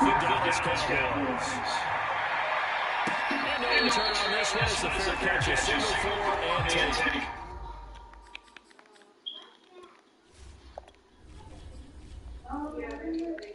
the Dallas Cowboys. And no return on this one. is a fair catch. A single and take. A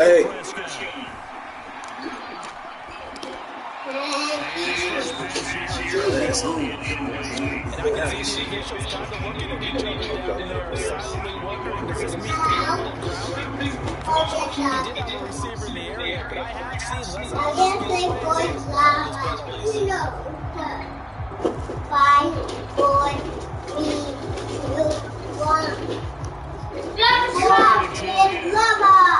No. Five, four, three, two, one. Lava! It's lava!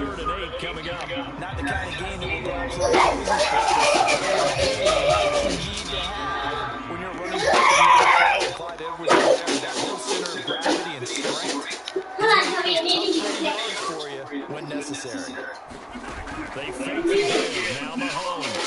Third and eight coming up. Not the kind of game that will absolutely always expect you need to have when you're running back in the NFL. Clyde Edwards-Helaire that whole center of gravity and strength for you when necessary. They fake the give. Now Mahomes.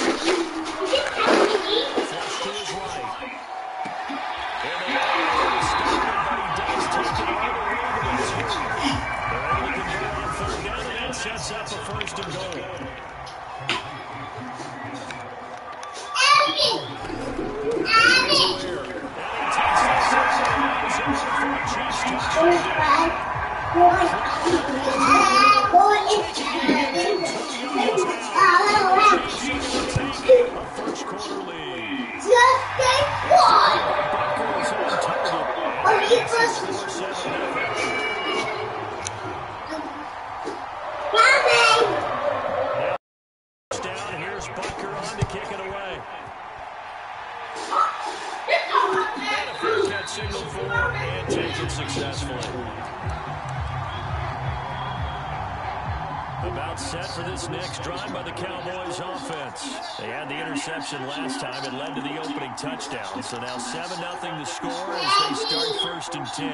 Opening touchdown. So now 7-0 to score as they start first and 10.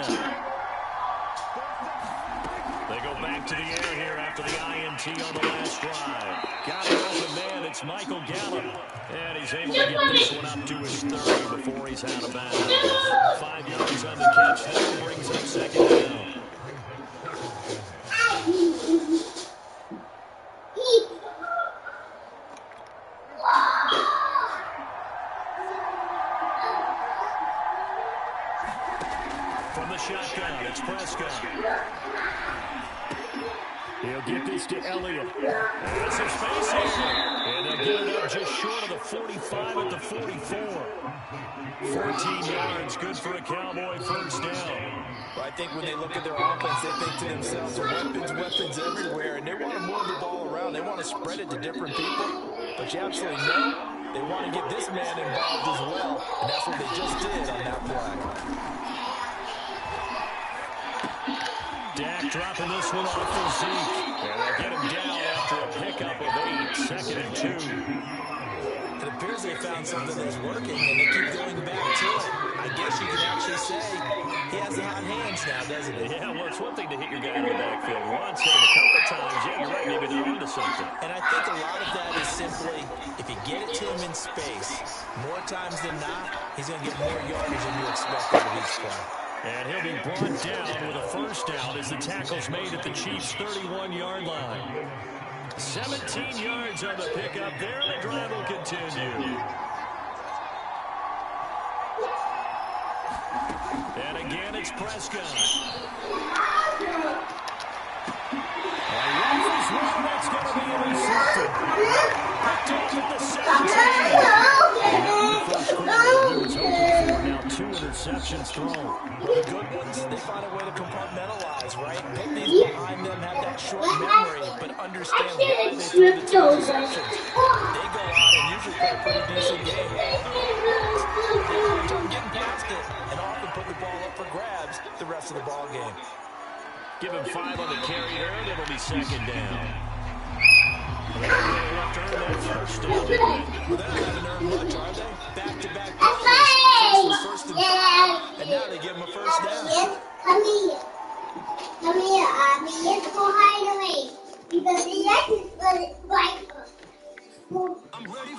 They go back to the air here after the INT on the last drive. Got an open man. It's Michael Gallup. And he's able to get this one up to his 30 before he's out of bounds. Five yards on the catch. That brings up second down. He'll get this to Elliott. There's some space here. And they'll get it up just short of the 45 at the 44. 14 yards, good for a Cowboy first down. Well, I think when they look at their offense, they think to themselves, weapons, weapons everywhere, and they want to move the ball around. They want to spread it to different people. But you absolutely know they want to get this man involved as well, and that's what they just did on that play. Dak dropping this one off for Zeke. And they'll get him down after a pickup of eight, second and two. It appears they found something that's working, and they keep going back to it. I guess you could actually say he has the hot hands now, doesn't he? Yeah, well, it's one thing to hit your guy in the backfield once, hit him a couple times. Yeah, you're right. Maybe they're onto something. And I think a lot of that is simply, if you get it to him in space, more times than not, he's going to get more yardage than you expect out of each play. And he'll be brought down with a first down as the tackle's made at the Chiefs' 31-yard line. 17 yards on the pickup there, and the drive will continue. And again, it's Prescott. And Rivers one that's going to be intercepted. Picked off at the 17. The first quarter, he was hoping for now two interceptions thrown. Right? Put these behind them, have that short memory, but understand why they threw the two interceptions. They go out and usually play a pretty decent game. They have a getting past it, and often put the ball up for grabs the rest of the ball game. Give him five on the carry there, and it'll be second down. Well, they have to earn that first down, didn't? Well, they're not having to much, are they? Back-to-back penalties. First was first and five, and now they give them a first down. Come here. Come uh, here, Abby. Let's go hide away. Because the yes is for right uh, I'm ready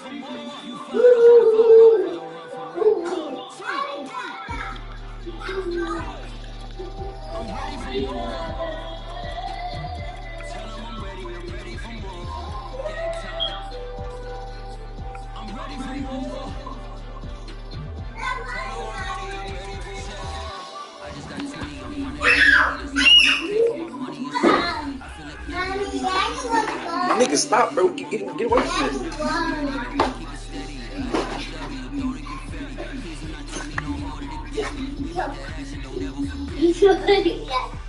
for Nigga, stop, bro. Get, get, get away from this. That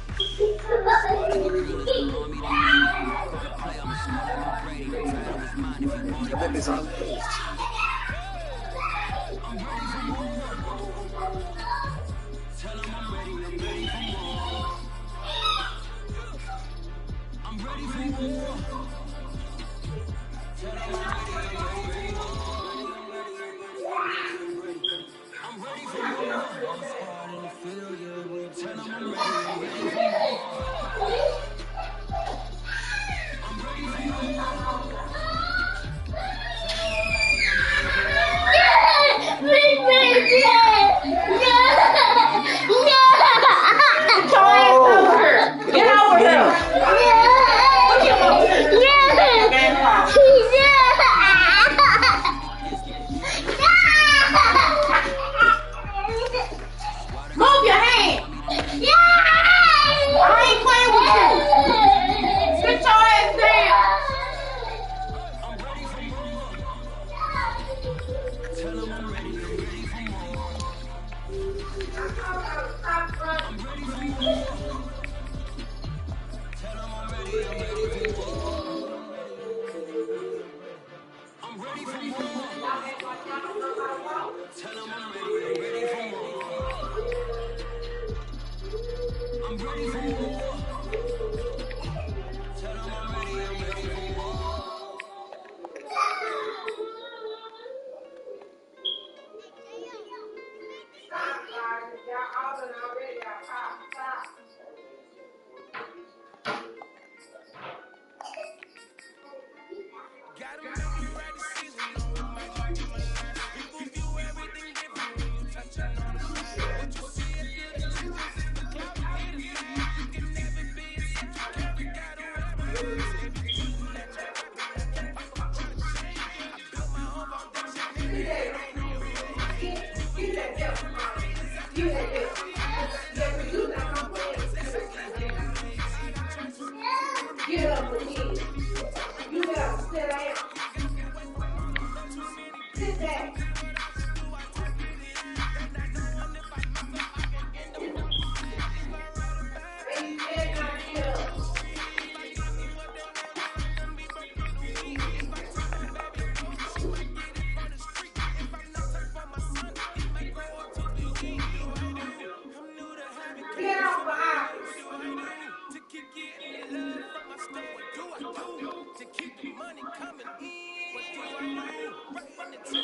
Everything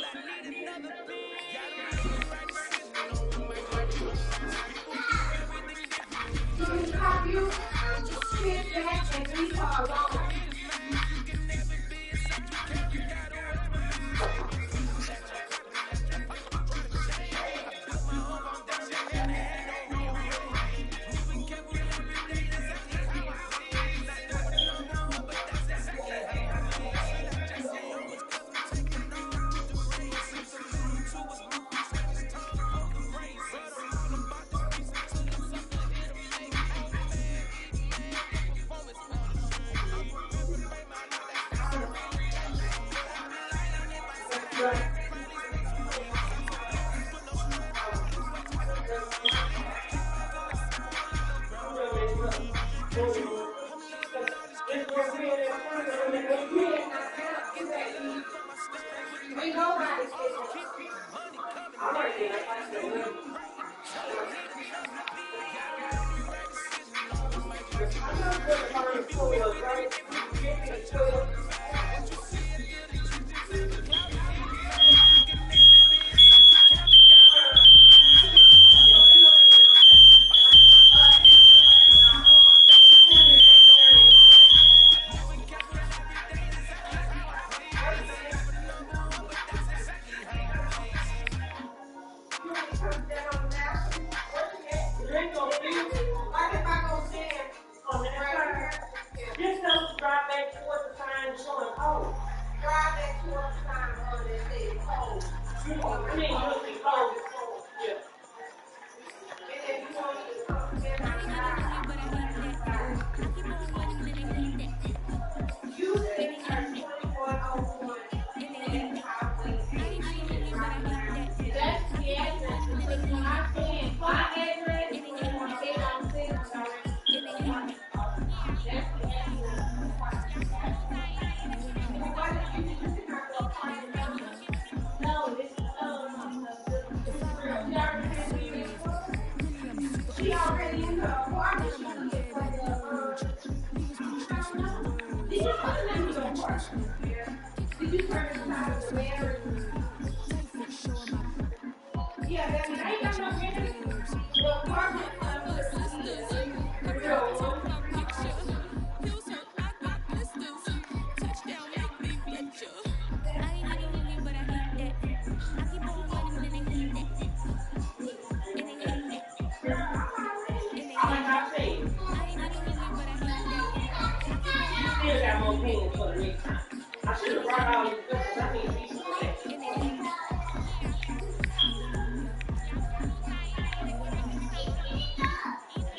different. Just your head and be for a right.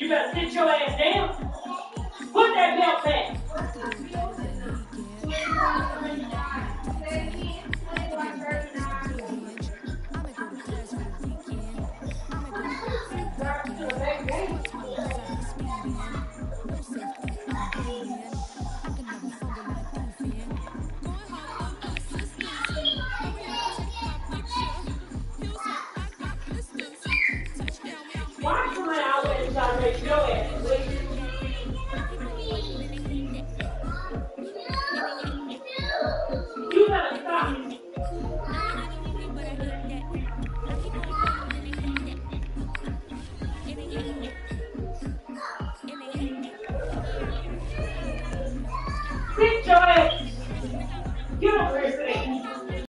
better sit your ass down. Put that belt back. ready to go in.